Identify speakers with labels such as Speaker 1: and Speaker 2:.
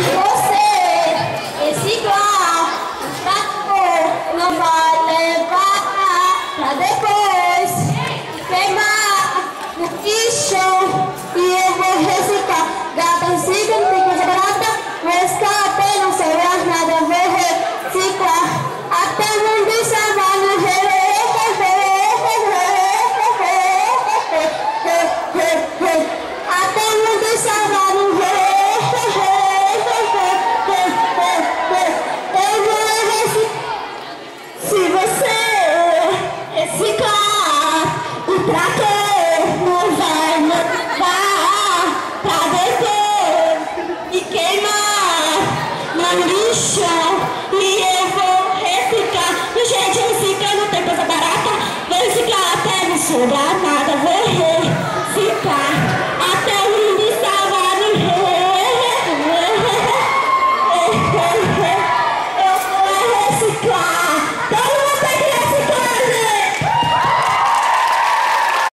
Speaker 1: você reciclar, trator não vai levar pra depois. Queimar no lixo sobrar nada. Vou reciclar até o mundo salvar no Eu vou reciclar.